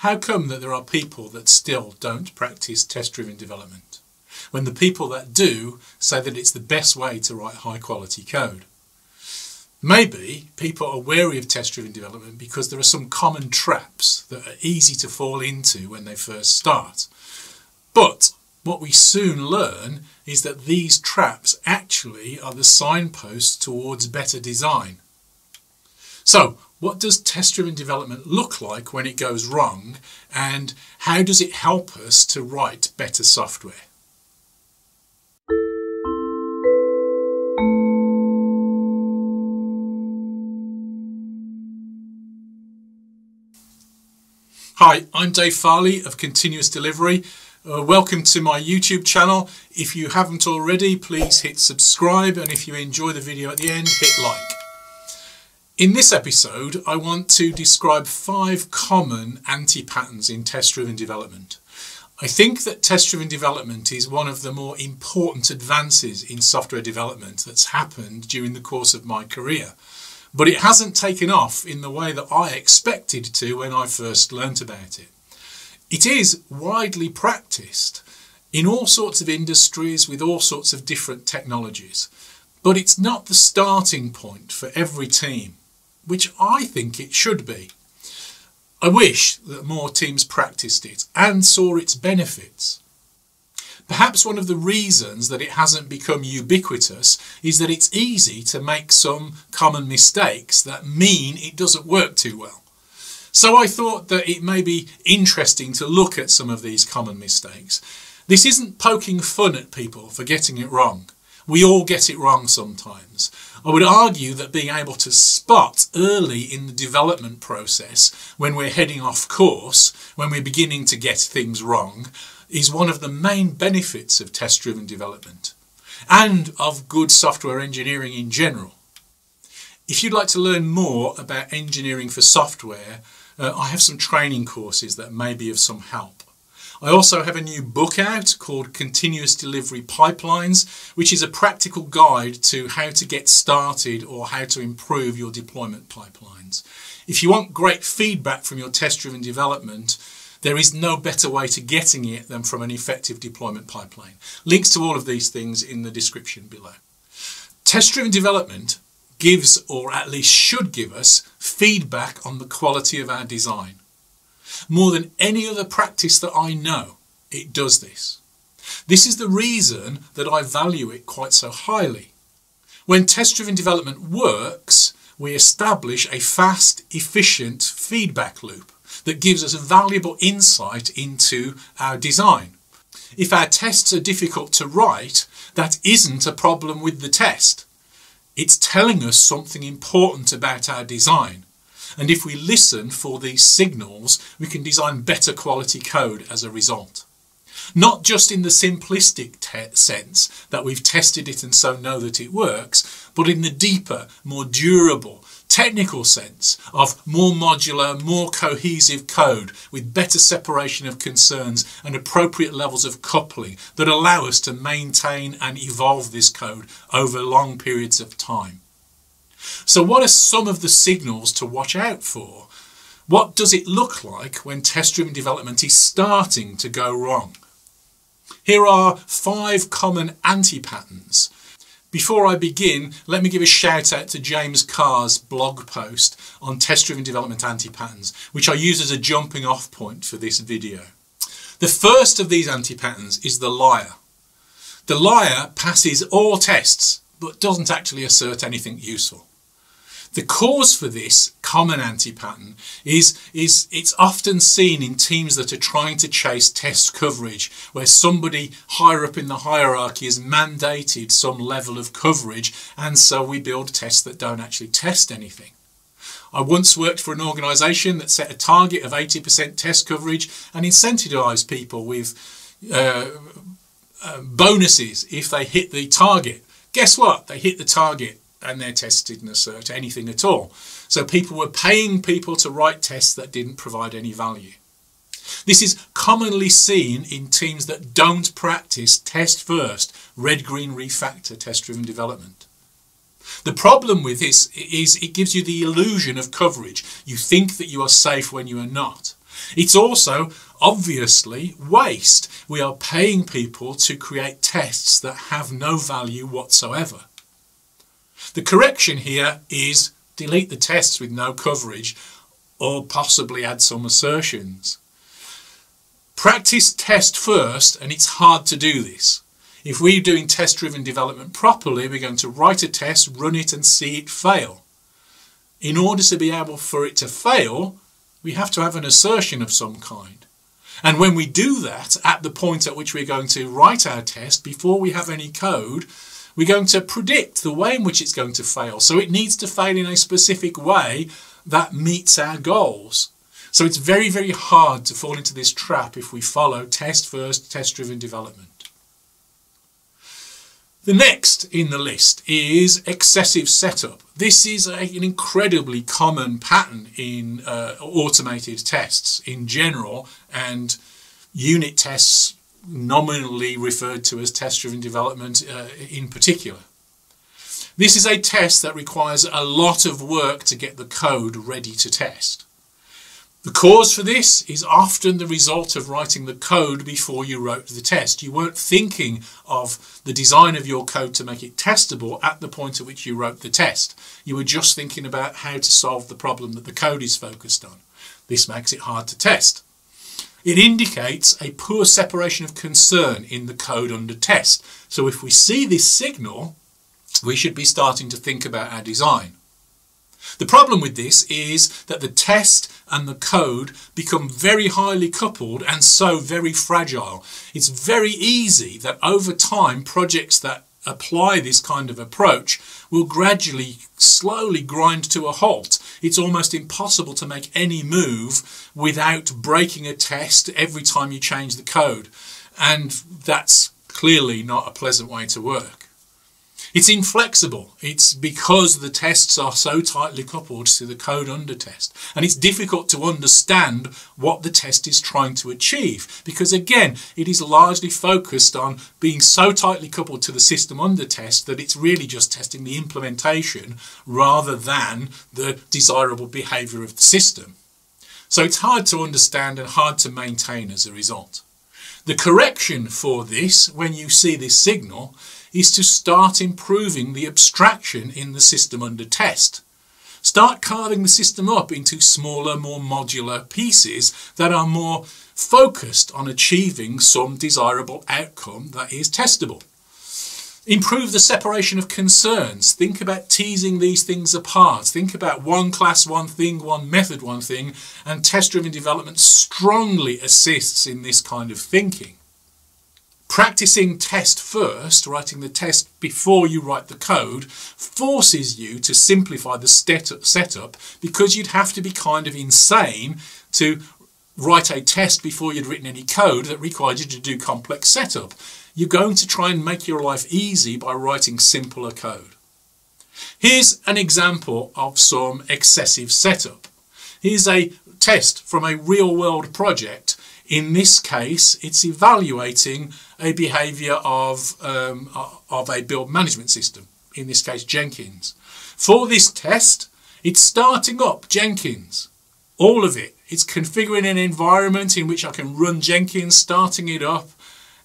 How come that there are people that still don't practice test-driven development, when the people that do say that it's the best way to write high-quality code? Maybe people are wary of test-driven development because there are some common traps that are easy to fall into when they first start. But what we soon learn is that these traps actually are the signposts towards better design. So, what does test-driven development look like when it goes wrong and how does it help us to write better software? Hi, I'm Dave Farley of Continuous Delivery. Uh, welcome to my YouTube channel. If you haven't already, please hit subscribe and if you enjoy the video at the end, hit like. In this episode, I want to describe five common anti-patterns in test-driven development. I think that test-driven development is one of the more important advances in software development that's happened during the course of my career but it hasn't taken off in the way that I expected to when I first learnt about it. It is widely practiced in all sorts of industries with all sorts of different technologies, but it's not the starting point for every team, which I think it should be. I wish that more teams practiced it and saw its benefits. Perhaps one of the reasons that it hasn't become ubiquitous is that it's easy to make some common mistakes that mean it doesn't work too well. So I thought that it may be interesting to look at some of these common mistakes. This isn't poking fun at people for getting it wrong. We all get it wrong sometimes. I would argue that being able to spot early in the development process when we're heading off course, when we're beginning to get things wrong, is one of the main benefits of test-driven development and of good software engineering in general. If you'd like to learn more about engineering for software, uh, I have some training courses that may be of some help. I also have a new book out called Continuous Delivery Pipelines, which is a practical guide to how to get started or how to improve your deployment pipelines. If you want great feedback from your test-driven development, there is no better way to getting it than from an effective deployment pipeline. Links to all of these things in the description below. Test-driven development gives, or at least should give us, feedback on the quality of our design. More than any other practice that I know, it does this. This is the reason that I value it quite so highly. When test-driven development works, we establish a fast, efficient feedback loop that gives us a valuable insight into our design. If our tests are difficult to write, that isn't a problem with the test. It's telling us something important about our design. And if we listen for these signals, we can design better quality code as a result. Not just in the simplistic sense that we've tested it and so know that it works, but in the deeper, more durable, technical sense of more modular, more cohesive code with better separation of concerns and appropriate levels of coupling that allow us to maintain and evolve this code over long periods of time. So what are some of the signals to watch out for? What does it look like when test-driven development is starting to go wrong? Here are five common anti-patterns before I begin, let me give a shout out to James Carr's blog post on test-driven development anti-patterns, which I use as a jumping off point for this video. The first of these anti-patterns is the liar. The liar passes all tests, but doesn't actually assert anything useful. The cause for this common anti-pattern is, is it's often seen in teams that are trying to chase test coverage, where somebody higher up in the hierarchy has mandated some level of coverage, and so we build tests that don't actually test anything. I once worked for an organisation that set a target of 80% test coverage and incentivized people with uh, uh, bonuses if they hit the target. Guess what? They hit the target and their tests didn't assert anything at all. So people were paying people to write tests that didn't provide any value. This is commonly seen in teams that don't practice test first, red green refactor test driven development. The problem with this is it gives you the illusion of coverage. You think that you are safe when you are not. It's also obviously waste. We are paying people to create tests that have no value whatsoever. The correction here is delete the tests with no coverage or possibly add some assertions. Practice test first and it's hard to do this. If we're doing test driven development properly we're going to write a test, run it and see it fail. In order to be able for it to fail we have to have an assertion of some kind. And when we do that, at the point at which we're going to write our test, before we have any code, we're going to predict the way in which it's going to fail. So it needs to fail in a specific way that meets our goals. So it's very, very hard to fall into this trap if we follow test first, test driven development. The next in the list is excessive setup. This is a, an incredibly common pattern in uh, automated tests in general and unit tests nominally referred to as test-driven development uh, in particular. This is a test that requires a lot of work to get the code ready to test. The cause for this is often the result of writing the code before you wrote the test. You weren't thinking of the design of your code to make it testable at the point at which you wrote the test. You were just thinking about how to solve the problem that the code is focused on. This makes it hard to test. It indicates a poor separation of concern in the code under test. So if we see this signal, we should be starting to think about our design. The problem with this is that the test and the code become very highly coupled and so very fragile. It's very easy that over time projects that apply this kind of approach will gradually, slowly grind to a halt. It's almost impossible to make any move without breaking a test every time you change the code. And that's clearly not a pleasant way to work. It's inflexible. It's because the tests are so tightly coupled to the code under test. And it's difficult to understand what the test is trying to achieve because again, it is largely focused on being so tightly coupled to the system under test that it's really just testing the implementation rather than the desirable behavior of the system. So it's hard to understand and hard to maintain as a result. The correction for this, when you see this signal, is to start improving the abstraction in the system under test. Start carving the system up into smaller, more modular pieces that are more focused on achieving some desirable outcome that is testable. Improve the separation of concerns. Think about teasing these things apart. Think about one class, one thing, one method, one thing, and test-driven development strongly assists in this kind of thinking. Practicing test first, writing the test before you write the code, forces you to simplify the setup because you'd have to be kind of insane to write a test before you'd written any code that required you to do complex setup. You're going to try and make your life easy by writing simpler code. Here's an example of some excessive setup. Here's a test from a real world project in this case, it's evaluating a behaviour of, um, of a build management system, in this case Jenkins. For this test, it's starting up Jenkins, all of it. It's configuring an environment in which I can run Jenkins, starting it up,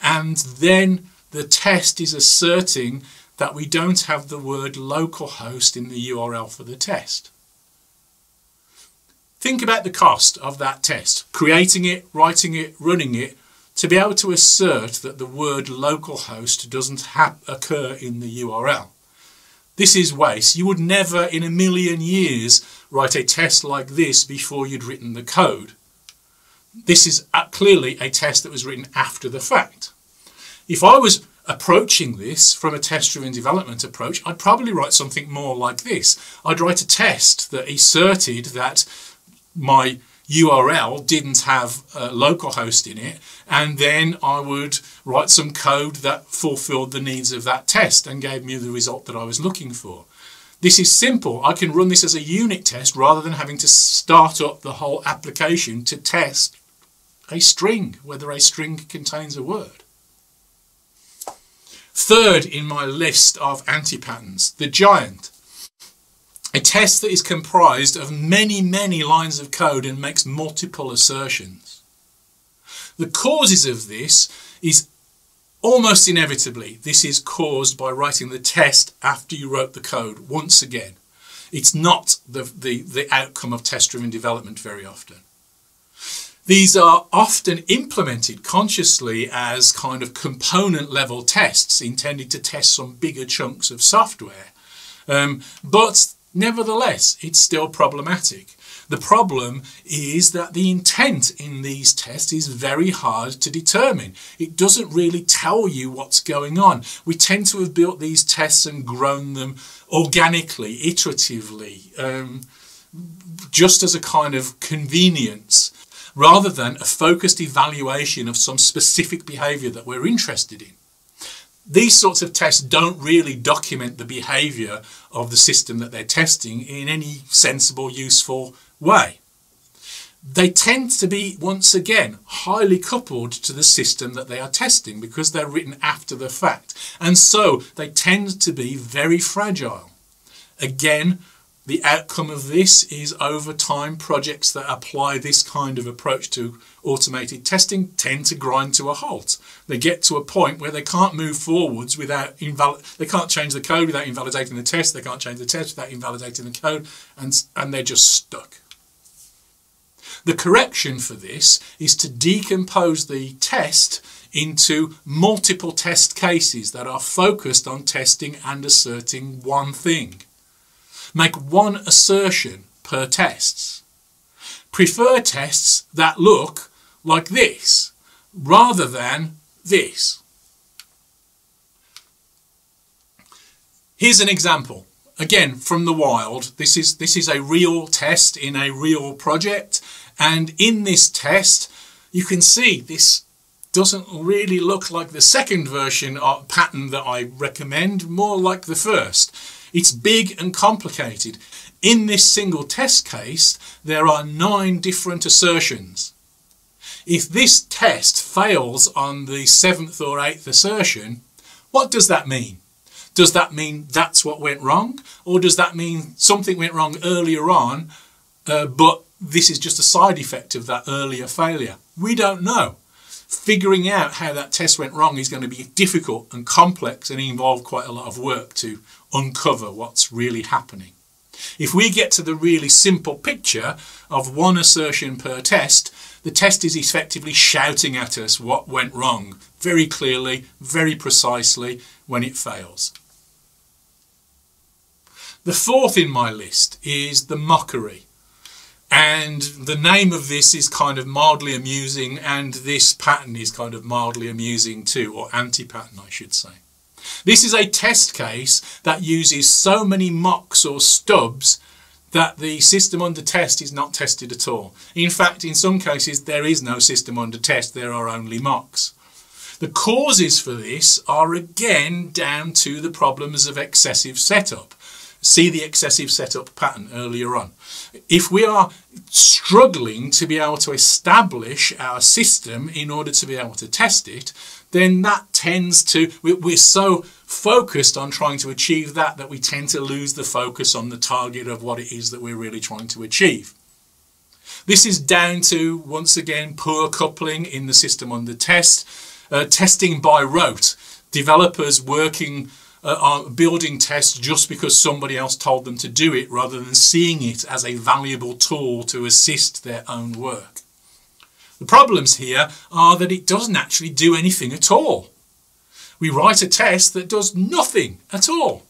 and then the test is asserting that we don't have the word localhost in the URL for the test. Think about the cost of that test, creating it, writing it, running it, to be able to assert that the word localhost doesn't occur in the URL. This is waste. You would never in a million years write a test like this before you'd written the code. This is clearly a test that was written after the fact. If I was approaching this from a test-driven development approach, I'd probably write something more like this. I'd write a test that asserted that my URL didn't have uh, a localhost in it, and then I would write some code that fulfilled the needs of that test and gave me the result that I was looking for. This is simple. I can run this as a unit test rather than having to start up the whole application to test a string, whether a string contains a word. Third in my list of anti-patterns, the giant. A test that is comprised of many, many lines of code and makes multiple assertions. The causes of this is almost inevitably, this is caused by writing the test after you wrote the code once again. It's not the, the, the outcome of test-driven development very often. These are often implemented consciously as kind of component level tests intended to test some bigger chunks of software. Um, but nevertheless, it's still problematic. The problem is that the intent in these tests is very hard to determine. It doesn't really tell you what's going on. We tend to have built these tests and grown them organically, iteratively, um, just as a kind of convenience rather than a focused evaluation of some specific behaviour that we're interested in. These sorts of tests don't really document the behaviour of the system that they're testing in any sensible, useful way. They tend to be, once again, highly coupled to the system that they are testing because they're written after the fact. And so they tend to be very fragile. Again, the outcome of this is over time projects that apply this kind of approach to automated testing tend to grind to a halt. They get to a point where they can't move forwards without they can't change the code without invalidating the test, they can't change the test without invalidating the code and and they're just stuck. The correction for this is to decompose the test into multiple test cases that are focused on testing and asserting one thing. Make one assertion per tests. Prefer tests that look like this rather than this. Here's an example. Again, from the wild, this is, this is a real test in a real project. And in this test, you can see this doesn't really look like the second version of pattern that I recommend, more like the first. It's big and complicated. In this single test case, there are nine different assertions. If this test fails on the seventh or eighth assertion, what does that mean? Does that mean that's what went wrong? Or does that mean something went wrong earlier on, uh, but this is just a side effect of that earlier failure? We don't know figuring out how that test went wrong is going to be difficult and complex and involve quite a lot of work to uncover what's really happening. If we get to the really simple picture of one assertion per test, the test is effectively shouting at us what went wrong very clearly, very precisely when it fails. The fourth in my list is the mockery. And the name of this is kind of mildly amusing, and this pattern is kind of mildly amusing too, or anti-pattern, I should say. This is a test case that uses so many mocks or stubs that the system under test is not tested at all. In fact, in some cases, there is no system under test, there are only mocks. The causes for this are again down to the problems of excessive setup. See the excessive setup pattern earlier on. If we are struggling to be able to establish our system in order to be able to test it, then that tends to, we're so focused on trying to achieve that that we tend to lose the focus on the target of what it is that we're really trying to achieve. This is down to, once again, poor coupling in the system under test, uh, testing by rote, developers working uh, are building tests just because somebody else told them to do it rather than seeing it as a valuable tool to assist their own work. The problems here are that it doesn't actually do anything at all. We write a test that does nothing at all.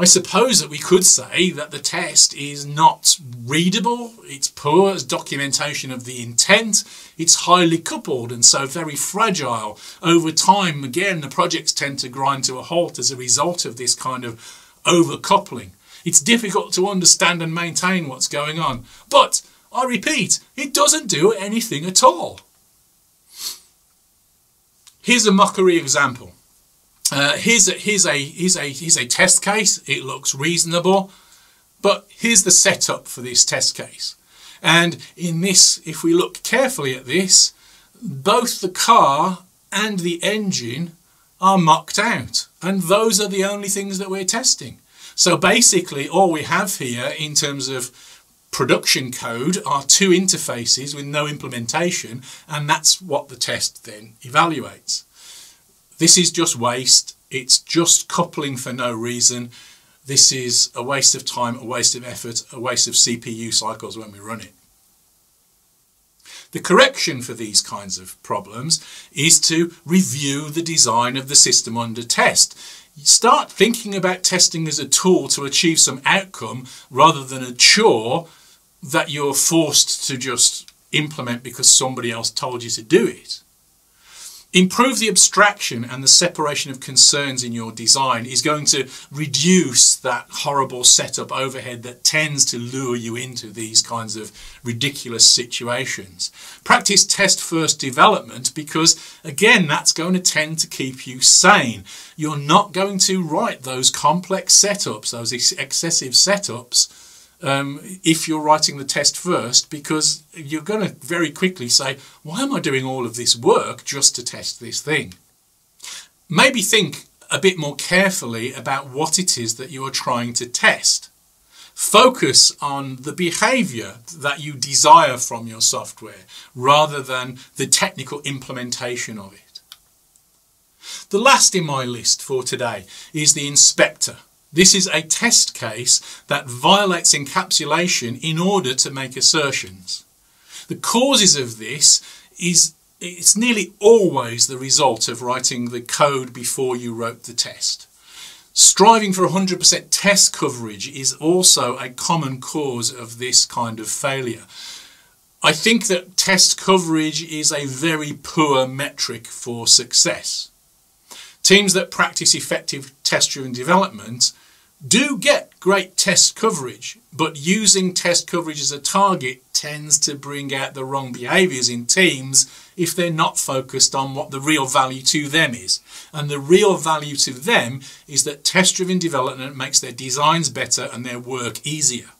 I suppose that we could say that the test is not readable, it's poor as documentation of the intent, it's highly coupled and so very fragile. Over time, again, the projects tend to grind to a halt as a result of this kind of overcoupling. It's difficult to understand and maintain what's going on. But, I repeat, it doesn't do anything at all. Here's a mockery example. Uh, here's, a, here's, a, here's, a, here's a test case. It looks reasonable. But here's the setup for this test case. And in this, if we look carefully at this, both the car and the engine are mocked out. And those are the only things that we're testing. So basically all we have here in terms of production code are two interfaces with no implementation and that's what the test then evaluates. This is just waste, it's just coupling for no reason. This is a waste of time, a waste of effort, a waste of CPU cycles when we run it. The correction for these kinds of problems is to review the design of the system under test. Start thinking about testing as a tool to achieve some outcome rather than a chore that you're forced to just implement because somebody else told you to do it. Improve the abstraction and the separation of concerns in your design is going to reduce that horrible setup overhead that tends to lure you into these kinds of ridiculous situations. Practice test first development because, again, that's going to tend to keep you sane. You're not going to write those complex setups, those excessive setups, um, if you're writing the test first because you're going to very quickly say, why am I doing all of this work just to test this thing? Maybe think a bit more carefully about what it is that you are trying to test. Focus on the behavior that you desire from your software rather than the technical implementation of it. The last in my list for today is the inspector. This is a test case that violates encapsulation in order to make assertions. The causes of this is it's nearly always the result of writing the code before you wrote the test. Striving for 100% test coverage is also a common cause of this kind of failure. I think that test coverage is a very poor metric for success. Teams that practice effective test-driven development do get great test coverage, but using test coverage as a target tends to bring out the wrong behaviours in teams if they're not focused on what the real value to them is. And the real value to them is that test-driven development makes their designs better and their work easier.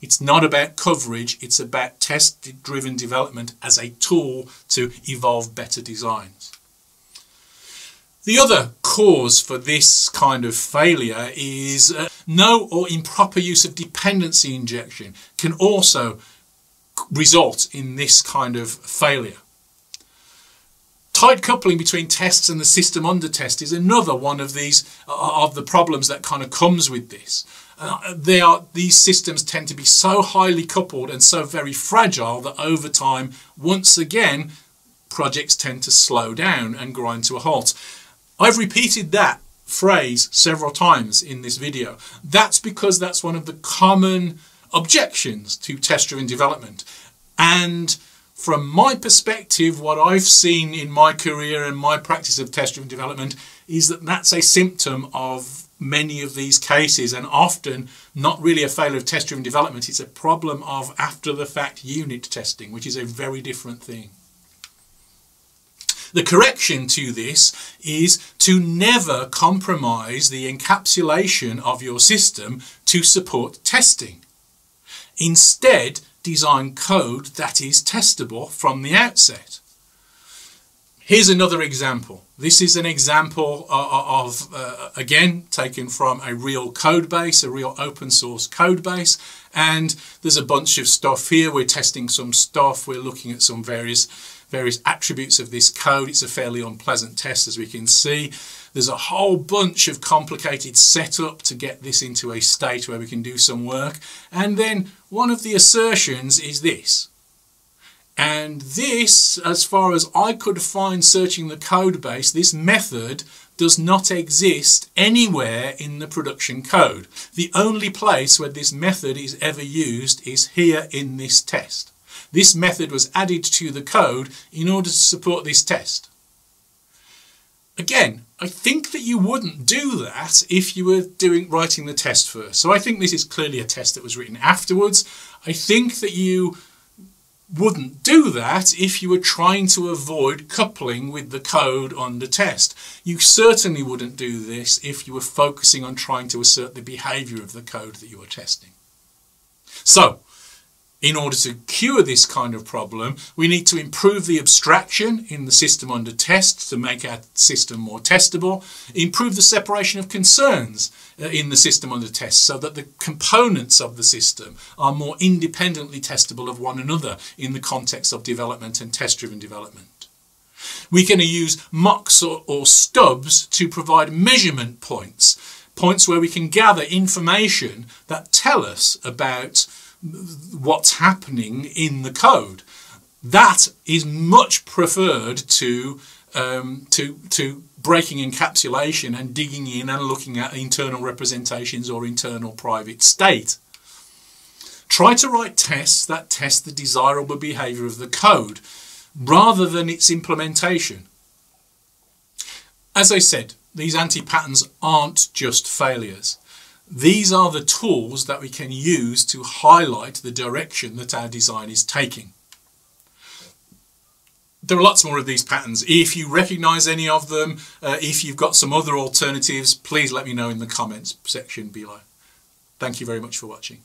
It's not about coverage, it's about test-driven development as a tool to evolve better designs. The other cause for this kind of failure is uh, no or improper use of dependency injection can also result in this kind of failure. Tight coupling between tests and the system under test is another one of these uh, of the problems that kind of comes with this. Uh, they are these systems tend to be so highly coupled and so very fragile that over time, once again, projects tend to slow down and grind to a halt. I've repeated that phrase several times in this video. That's because that's one of the common objections to test-driven development. And from my perspective, what I've seen in my career and my practice of test-driven development is that that's a symptom of many of these cases and often not really a failure of test-driven development, it's a problem of after-the-fact unit testing, which is a very different thing. The correction to this is to never compromise the encapsulation of your system to support testing. Instead, design code that is testable from the outset. Here's another example. This is an example of, uh, again, taken from a real code base, a real open source code base. And there's a bunch of stuff here. We're testing some stuff. We're looking at some various various attributes of this code. It's a fairly unpleasant test as we can see. There's a whole bunch of complicated setup to get this into a state where we can do some work. And then one of the assertions is this. And this, as far as I could find searching the code base, this method does not exist anywhere in the production code. The only place where this method is ever used is here in this test. This method was added to the code in order to support this test. Again, I think that you wouldn't do that if you were doing writing the test first. So I think this is clearly a test that was written afterwards. I think that you wouldn't do that if you were trying to avoid coupling with the code on the test. You certainly wouldn't do this if you were focusing on trying to assert the behavior of the code that you were testing. So, In order to cure this kind of problem, we need to improve the abstraction in the system under test to make our system more testable, improve the separation of concerns uh, in the system under test so that the components of the system are more independently testable of one another in the context of development and test-driven development. We can use mocks or, or stubs to provide measurement points, points where we can gather information that tell us about what's happening in the code. That is much preferred to um, to to breaking encapsulation and digging in and looking at internal representations or internal private state. Try to write tests that test the desirable behavior of the code rather than its implementation. As I said, these anti-patterns aren't just failures. These are the tools that we can use to highlight the direction that our design is taking. There are lots more of these patterns. If you recognize any of them, uh, if you've got some other alternatives, please let me know in the comments section below. Thank you very much for watching.